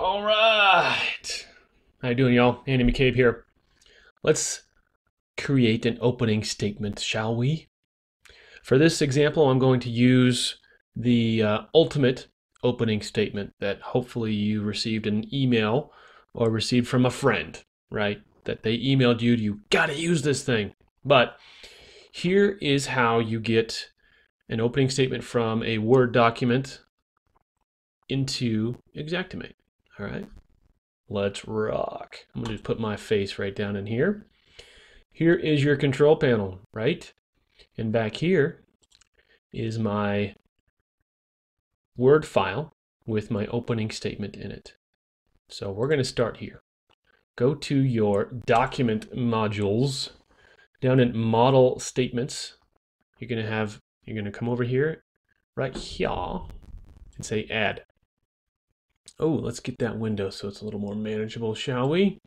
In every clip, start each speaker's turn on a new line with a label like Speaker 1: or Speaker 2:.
Speaker 1: All right. How you doing, y'all? Andy McCabe here. Let's create an opening statement, shall we? For this example, I'm going to use the uh, ultimate opening statement that hopefully you received an email or received from a friend, right? That they emailed you, you gotta use this thing. But here is how you get an opening statement from a Word document into Xactimate. All right, let's rock. I'm to just put my face right down in here. Here is your control panel, right? And back here is my Word file with my opening statement in it. So we're to start here. Go to your document modules. Down in model statements, you're to have, you're to come over here, right here, and say add. Oh, let's get that window so it's a little more manageable, shall we?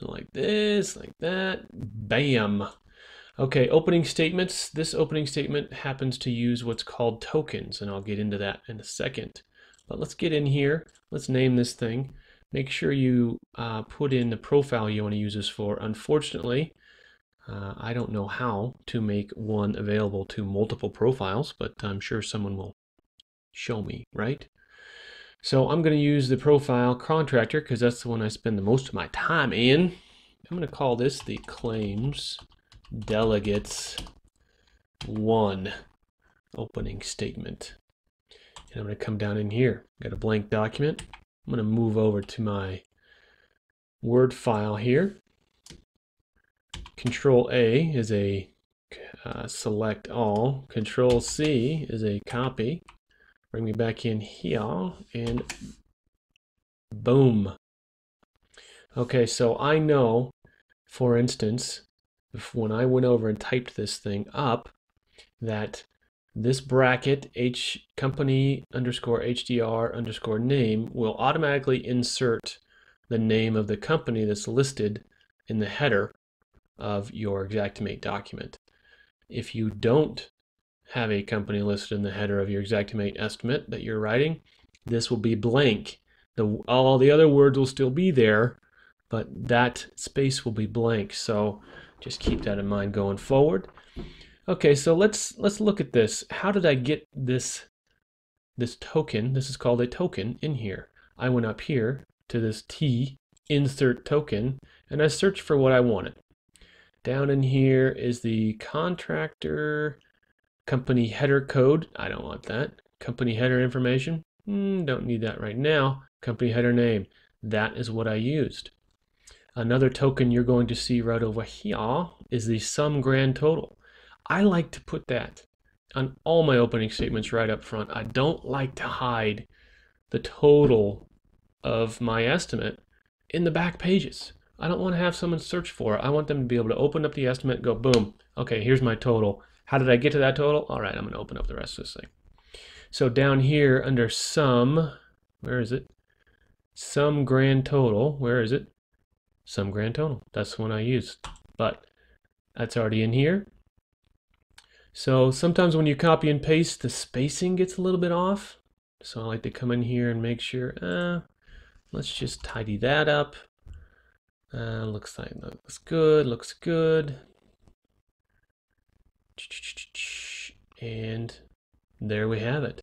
Speaker 1: Like this, like that. Bam. Okay, opening statements. This opening statement happens to use what's called tokens, and I'll get into that in a second. But let's get in here. Let's name this thing. Make sure you uh, put in the profile you want to use this for. Unfortunately, uh, I don't know how to make one available to multiple profiles, but I'm sure someone will show me, right? So I'm going to use the profile contractor because that's the one I spend the most of my time in. I'm going to call this the claims delegates one opening statement. And I'm going to come down in here. Got a blank document. I'm going to move over to my Word file here. Control A is a uh, select all. Control C is a copy. Bring me back in here and boom. Okay, so I know, for instance, if when I went over and typed this thing up, that this bracket h company underscore hdr underscore name will automatically insert the name of the company that's listed in the header of your Xactimate document. If you don't have a company listed in the header of your Xactimate estimate that you're writing, this will be blank. The, all the other words will still be there, but that space will be blank. So just keep that in mind going forward. Okay, so let's let's look at this. How did I get this this token? This is called a token in here. I went up here to this T insert token and I searched for what I wanted. Down in here is the contractor Company header code, I don't want that. Company header information, mm, don't need that right now. Company header name, that is what I used. Another token you're going to see right over here is the sum grand total. I like to put that on all my opening statements right up front. I don't like to hide the total of my estimate in the back pages. I don't want to have someone search for it. I want them to be able to open up the estimate go, boom, okay, here's my total. How did I get to that total? All right, I'm going to open up the rest of this thing. So down here under sum, where is it? Sum grand total, where is it? Sum grand total, that's the one I used. But that's already in here. So sometimes when you copy and paste, the spacing gets a little bit off. So I like to come in here and make sure, uh, let's just tidy that up. Uh, looks like that looks good, looks good. And there we have it.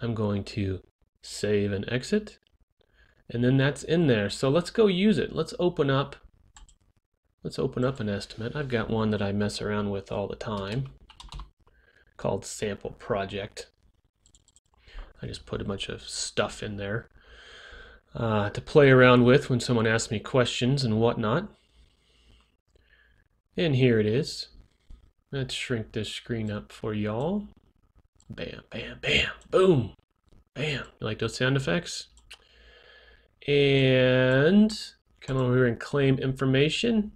Speaker 1: I'm going to save and exit. And then that's in there. So let's go use it. Let's open up let's open up an estimate. I've got one that I mess around with all the time called sample project. I just put a bunch of stuff in there uh, to play around with when someone asks me questions and whatnot. And here it is. Let's shrink this screen up for y'all. Bam, bam, bam, boom, bam. You like those sound effects? And come over here and claim information.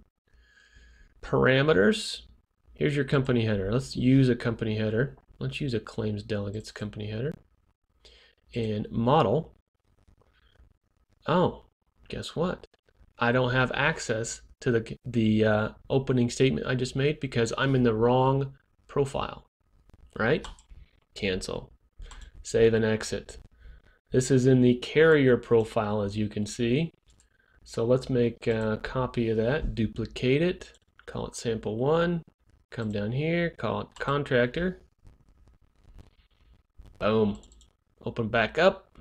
Speaker 1: Parameters. Here's your company header. Let's use a company header. Let's use a claims delegates company header. And model. Oh, guess what? I don't have access to the, the uh, opening statement I just made because I'm in the wrong profile, right? Cancel. Save and exit. This is in the carrier profile, as you can see. So let's make a copy of that, duplicate it, call it sample one, come down here, call it contractor. Boom. Open back up.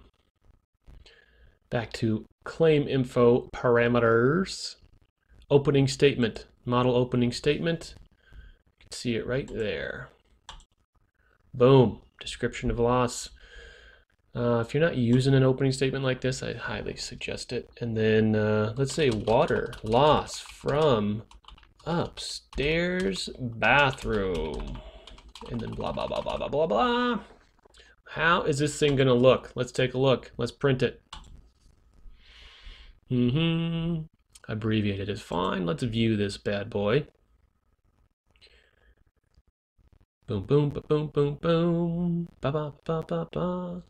Speaker 1: Back to claim info parameters. Opening statement, model opening statement. You can see it right there. Boom. Description of loss. Uh, if you're not using an opening statement like this, I highly suggest it. And then uh, let's say water loss from upstairs bathroom. And then blah, blah, blah, blah, blah, blah, blah. How is this thing going to look? Let's take a look. Let's print it. Mm-hmm. Abbreviated is fine. Let's view this bad boy. Boom, boom, ba, boom, boom, boom. Ba, ba, ba, ba, ba.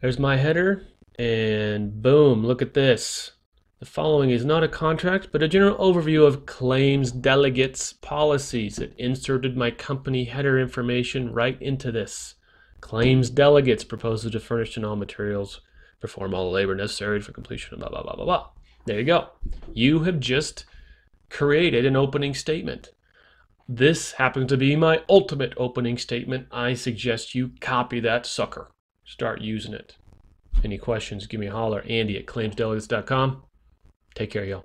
Speaker 1: There's my header, and boom, look at this. The following is not a contract, but a general overview of claims delegates policies. It inserted my company header information right into this. Claims delegates proposes to furnish in all materials, perform all the labor necessary for completion, blah, blah, blah, blah, blah. There you go. You have just created an opening statement. This happens to be my ultimate opening statement. I suggest you copy that sucker start using it. Any questions, give me a holler. Andy at claimsdelegates.com. Take care, y'all.